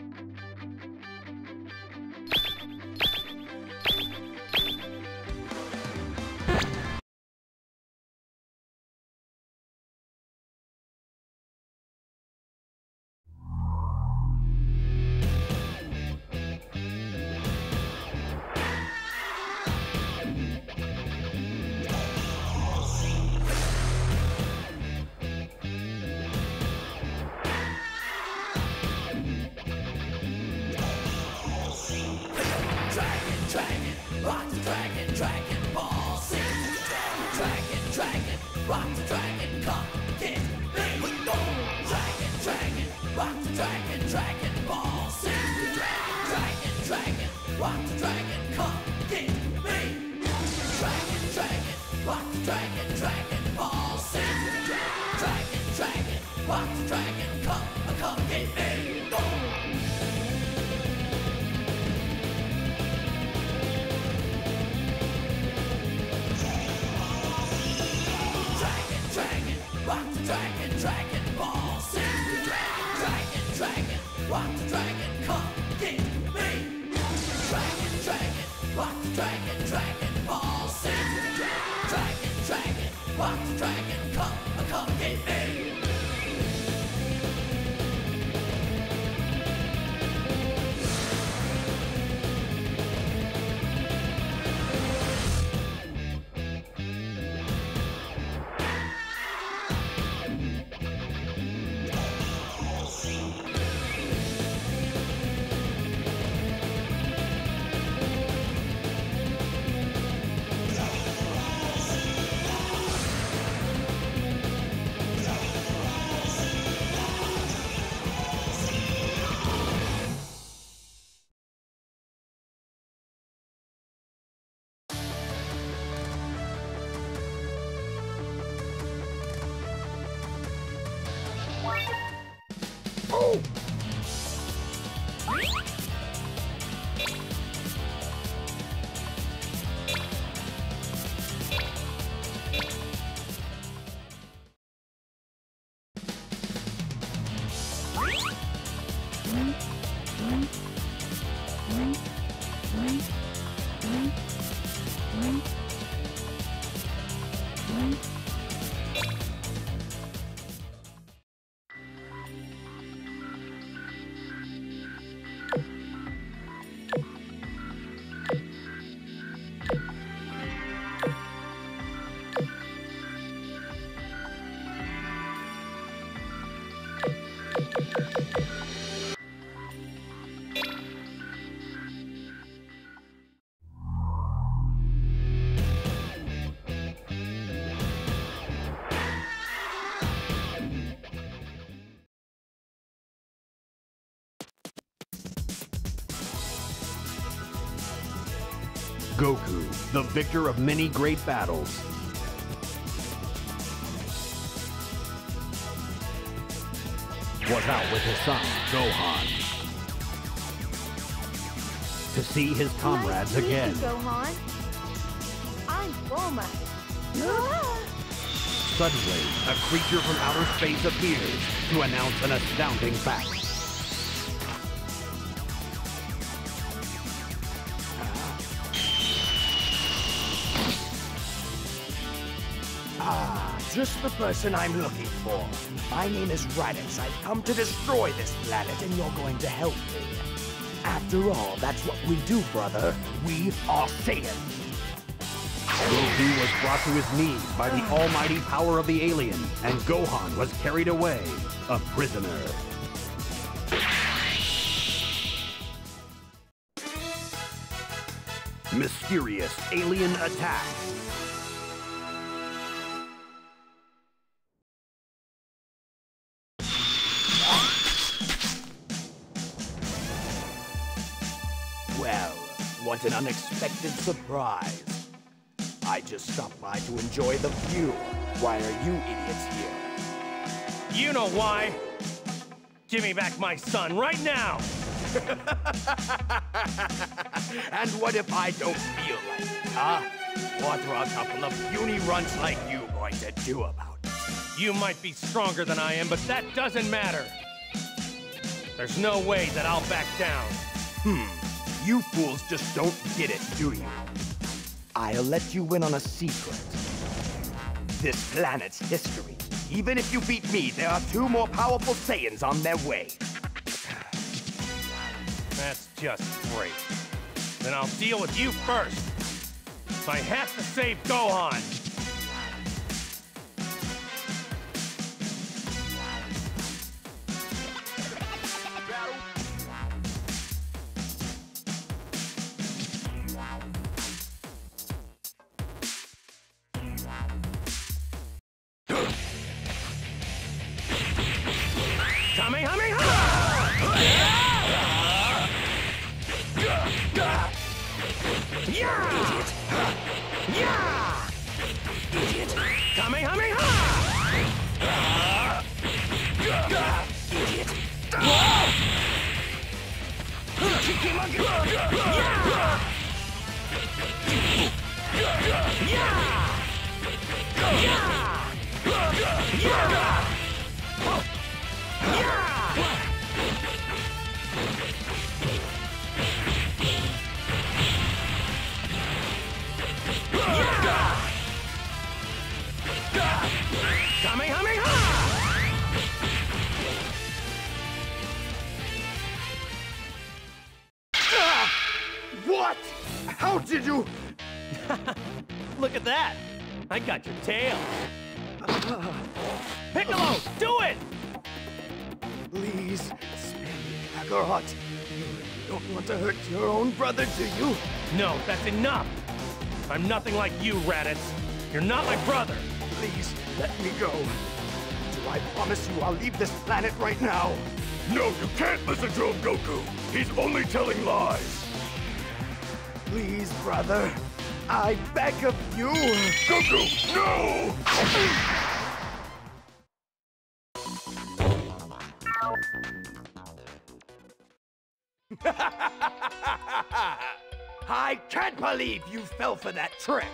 Música Take Goku, the victor of many great battles. Was out with his son, Gohan. To see his comrades nice again. You, Gohan. I'm Bulma. Suddenly, a creature from outer space appears to announce an astounding fact. Just the person I'm looking for. My name is Raditz. I've come to destroy this planet, and you're going to help me. After all, that's what we do, brother. We are Saiyans. Goku was brought to his knees by the almighty power of the alien, and Gohan was carried away, a prisoner. Mysterious alien attack. What an unexpected surprise. I just stopped by to enjoy the view. Why are you idiots here? You know why. Give me back my son right now. And what if I don't feel like it, huh? What are a couple of puny runts like you going to do about it? You might be stronger than I am, but that doesn't matter. There's no way that I'll back down. Hmm. You fools just don't get it, do you? I'll let you in on a secret. This planet's history. Even if you beat me, there are two more powerful Saiyans on their way. That's just great. Then I'll deal with you first. I have to save Gohan. What? How did you... Look at that! I got your tail! Kakarot. You don't want to hurt your own brother, do you? No, that's enough! I'm nothing like you, Raditz. You're not my brother! Please, let me go. Do I promise you I'll leave this planet right now? No, you can't listen to him, Goku! He's only telling lies! Please, brother. I beg of you. Goku, no! I can't believe you fell for that trick.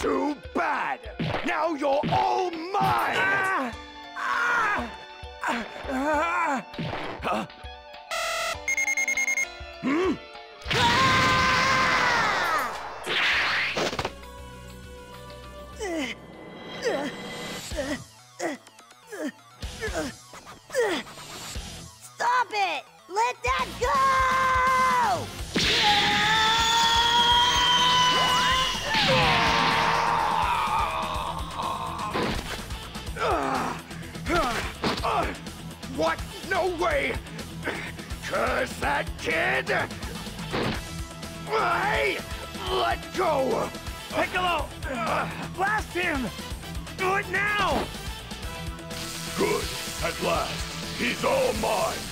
Too bad. Now you're all mine. Hey! Let go! Piccolo! Blast him! Do it now! Good. At last. He's all mine.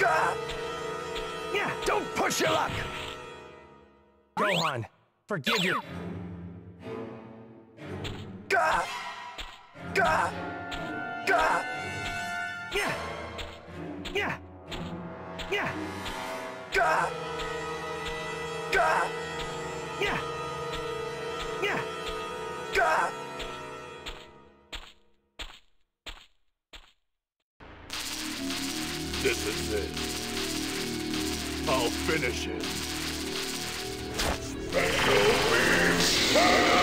Yeah! Don't push your luck! Gohan, forgive your... Gah! Gah! Gah! Yeah! Yeah! Yeah! Gah! Gah! Yeah! Yeah! Gah! This is it. I'll finish it. Special Beam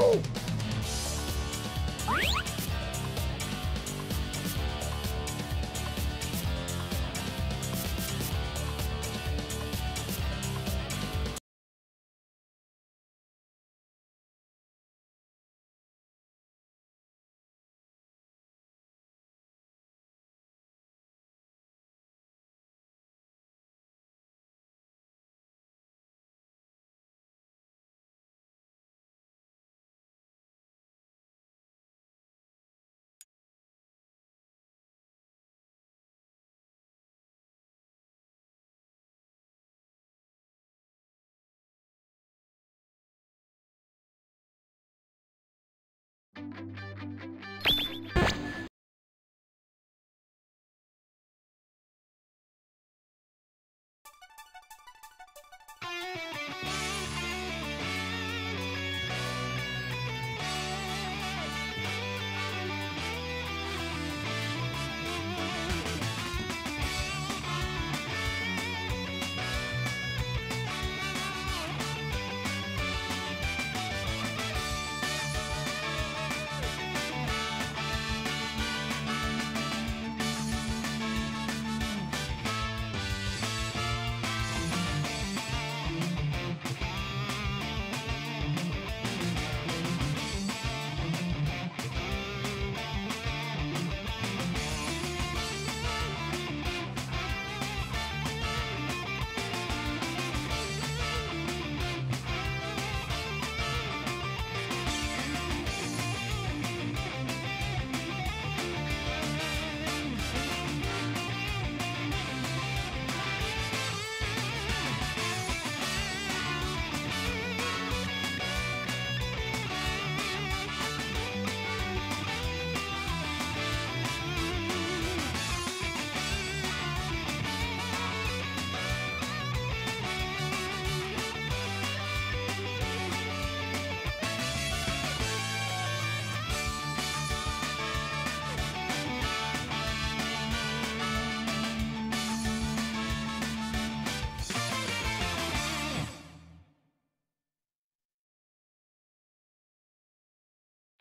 Oh!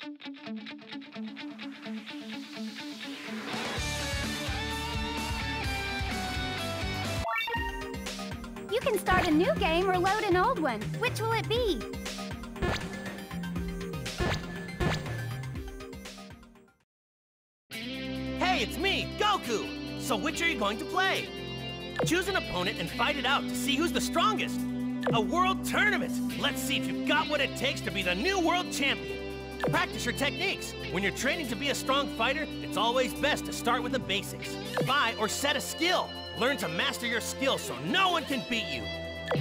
You can start a new game or load an old one. Which will it be? Hey, it's me, Goku! So which are you going to play? Choose an opponent and fight it out to see who's the strongest. A world tournament! Let's see if you've got what it takes to be the new world champion. Practice your techniques. When you're training to be a strong fighter, it's always best to start with the basics. Buy or set a skill. Learn to master your skill so no one can beat you.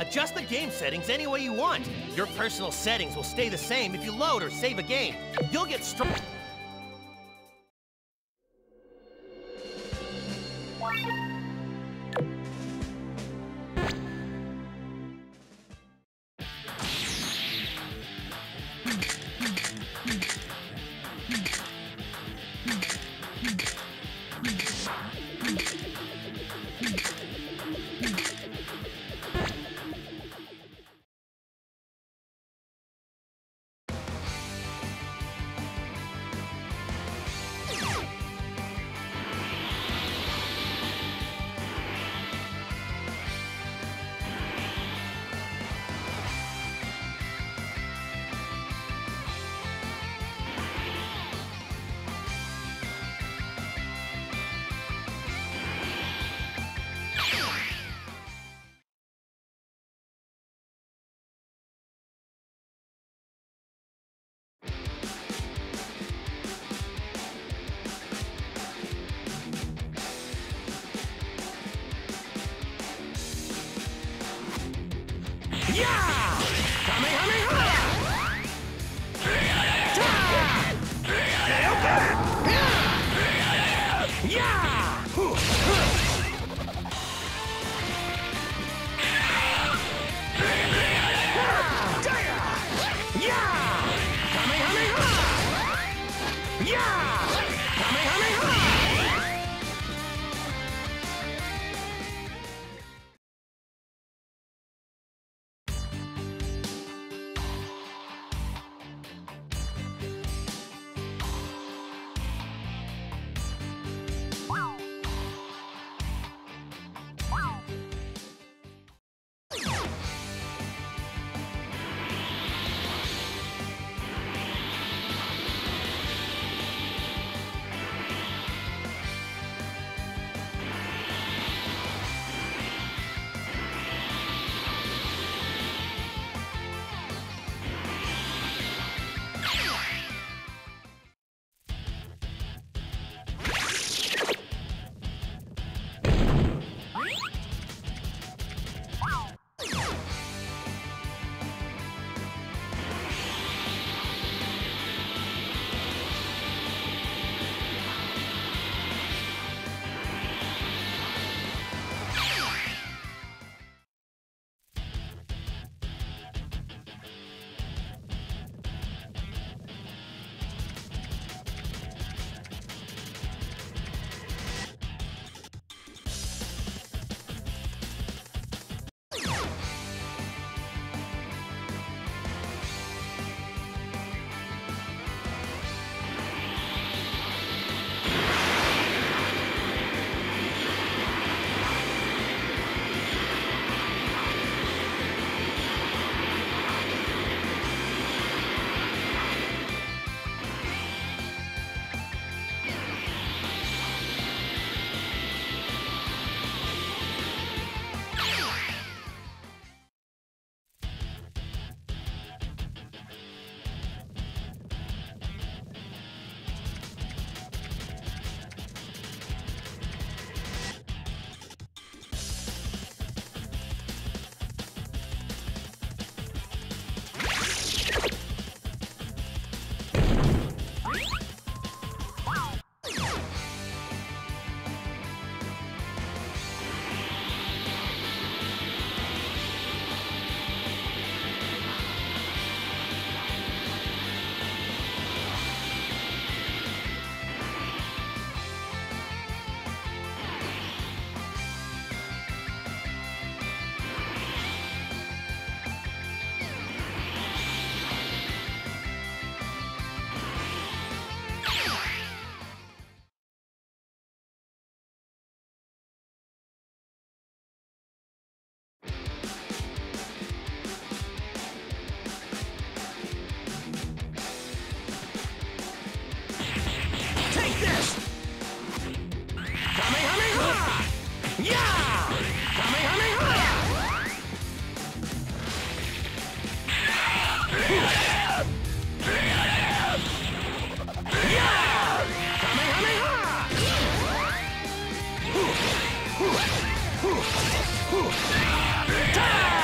Adjust the game settings any way you want. Your personal settings will stay the same if you load or save a game. You'll get strong. やー!カメカメハメ立派!